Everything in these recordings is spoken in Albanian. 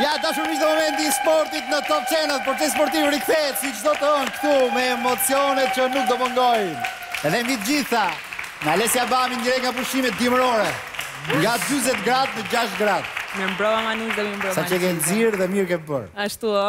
Ja, të dashur miq, momenti i sportit në Top Channel, Procesi Sportiv rikthehet si çdo të hënë këtu me emocionet që nuk do mungojnë. Edhe mbi të gjitha, me Alesia Bamin direkt nga pushimet dimërore. Nga 40 gradë në 6 gradë. Mirëmbrëma Manush dhe mirëmbrëma të gjithëve. Sa që ke nxirë dhe mirë ke bërë. Ashtu ë.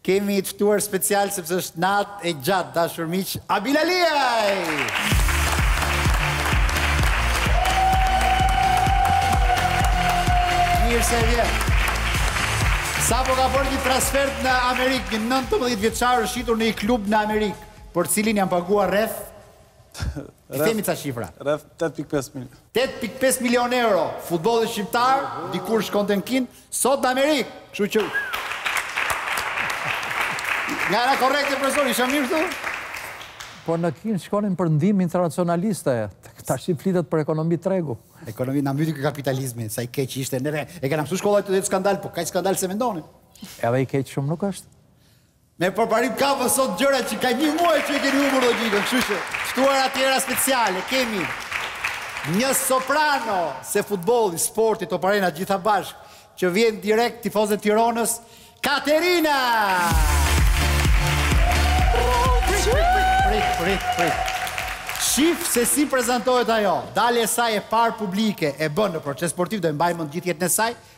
Kemi të ftuar special sepse është natë e gjatë dashur miq, Abilaliaj! Mirë se vjen. Sapo ka bërë një transfert në Amerikë, një 19 vjeçar është shitur në një klub në Amerikë, për të cilin janë paguar rreth T'i themi ca shifra. Rreth 8.5 milionë. 8.5 milionë euro. Futbolli shqiptar dikur shkonte në Kinë, Sot në Amerikë, kështu që... Nga ana korrekte, profesor, isha mirë këtu? Po në Kinë shkonin për ndihmë internacionaliste, tashi flitet për ekonomi tregu. Ekonomi na mbyti ky kapitalizmi, sa i keq ishte. Neve e kena mësu shkolla të jetë skandal, po kaq skandal s'e mendonim. Edhe i keq shumë nuk është. Me Përparim Kabo sot gjëra që ka një muaj që e keni humbur logjikën, kështu që të ftuar të tjera speciale kemi një soprano se futbolli, sporti, opera, të gjitha bashkë që vjen direkt tifoze e Tironës, Katerina! Prit, prit, prit. Shif se si prezantohet ajo. Dalja e saj e parë publike e bën në Proces Sportiv, do e mbajë mend gjithë jetën e saj,